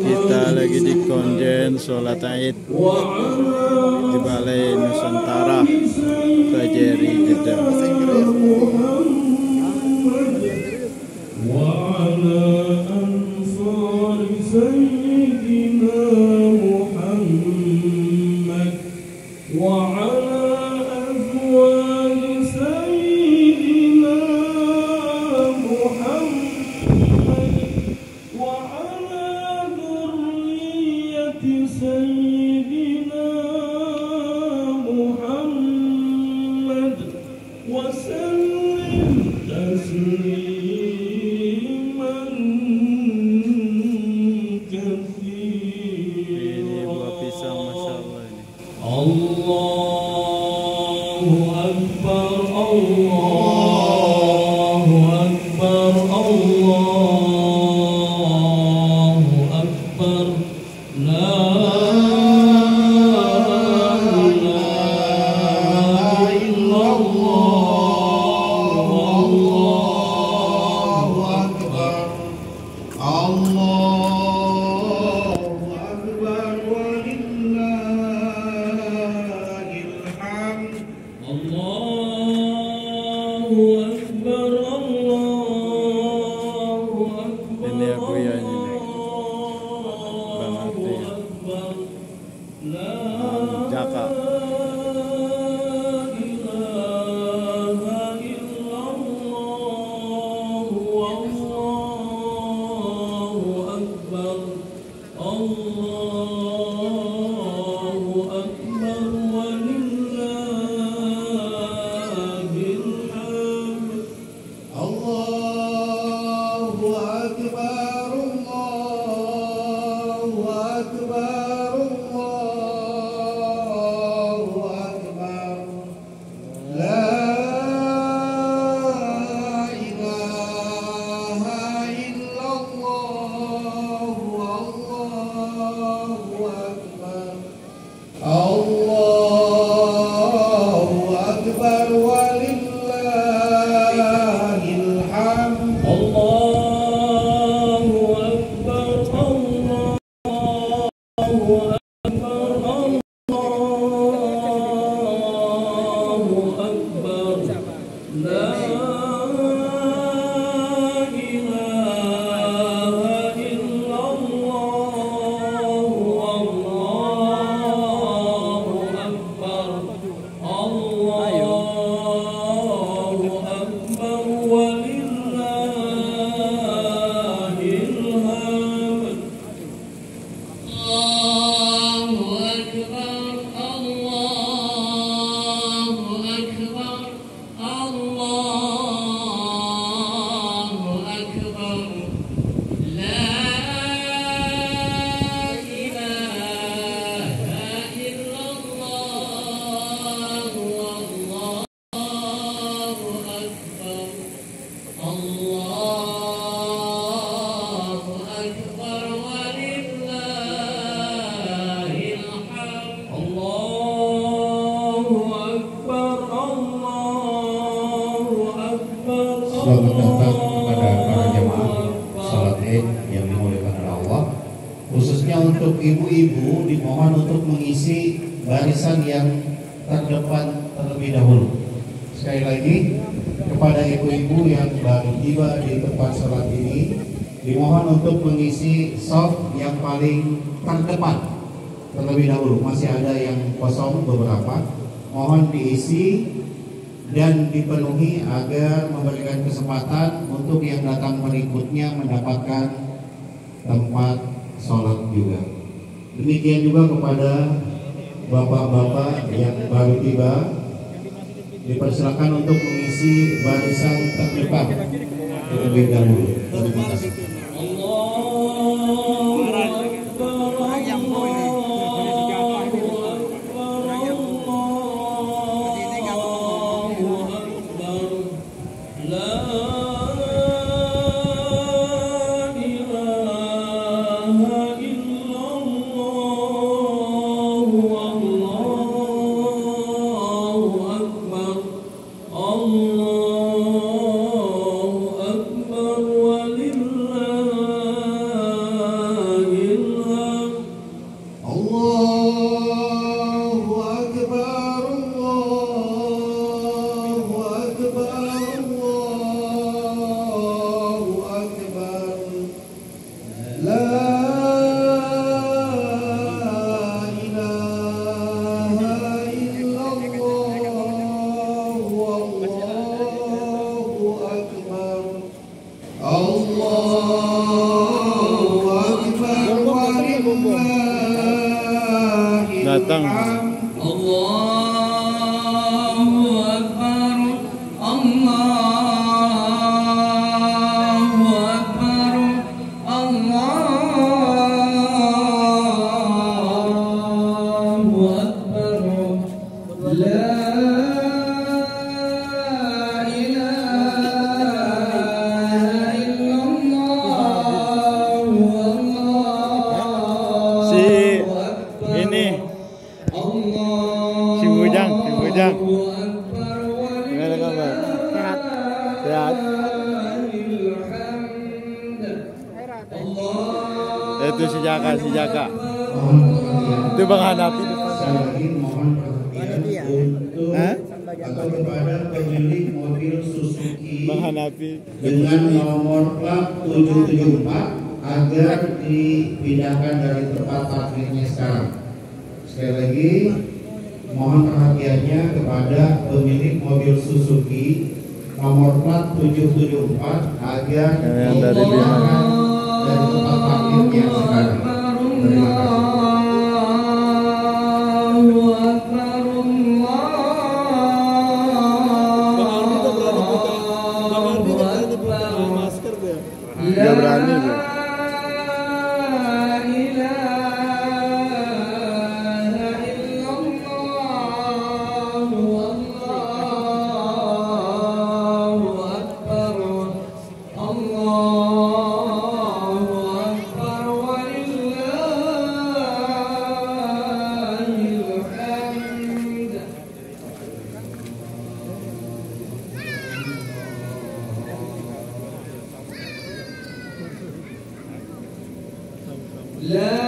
Kita lagi di konjen sholat Aid di Balai Nusantara Kajeri Jeddah. Oh, لله. Selamat datang kepada para jemaah salat id yang dimuliakan oleh Allah khususnya untuk ibu-ibu dimohon untuk mengisi barisan yang terdepan terlebih dahulu. Sekali lagi kepada ibu-ibu yang baru tiba di tempat salat ini dimohon untuk mengisi soft yang paling terdepan terlebih dahulu. Masih ada yang kosong beberapa mohon diisi dan dipenuhi agar memberikan kesempatan untuk yang datang berikutnya mendapatkan tempat sholat juga. Demikian juga kepada bapak-bapak yang baru tiba dipersilakan untuk mengisi barisan terdepan terlebih dahulu. Terima kasih. الله Itu si Jaka, si Jaka. Itu Bang Hanapi Bang Hanapi dengan nomor plat 774 agar dipindahkan dari tempat parkirnya sekarang. Sekali lagi, mohon perhatiannya kepada pemilik mobil Suzuki nomor plat 774 agar dipindahkan dari tempat parkir yang sekarang. Terima kasih. لا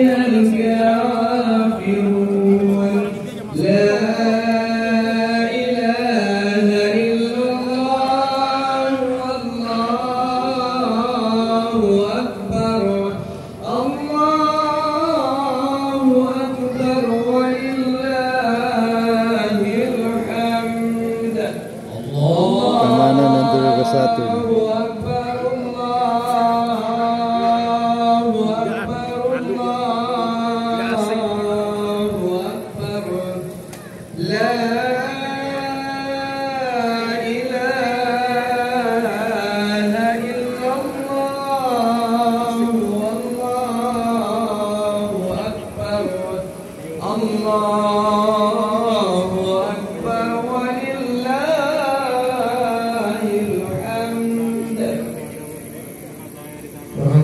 Amen. Amen.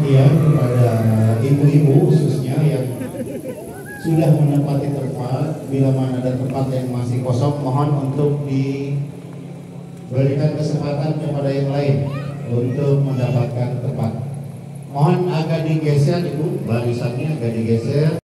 ya kepada ibu-ibu khususnya yang sudah menempati tempat bila mana ada tempat yang masih kosong mohon untuk diberikan kesempatan kepada yang lain untuk mendapatkan tempat. Mohon agak digeser ibu. Barisannya agak digeser.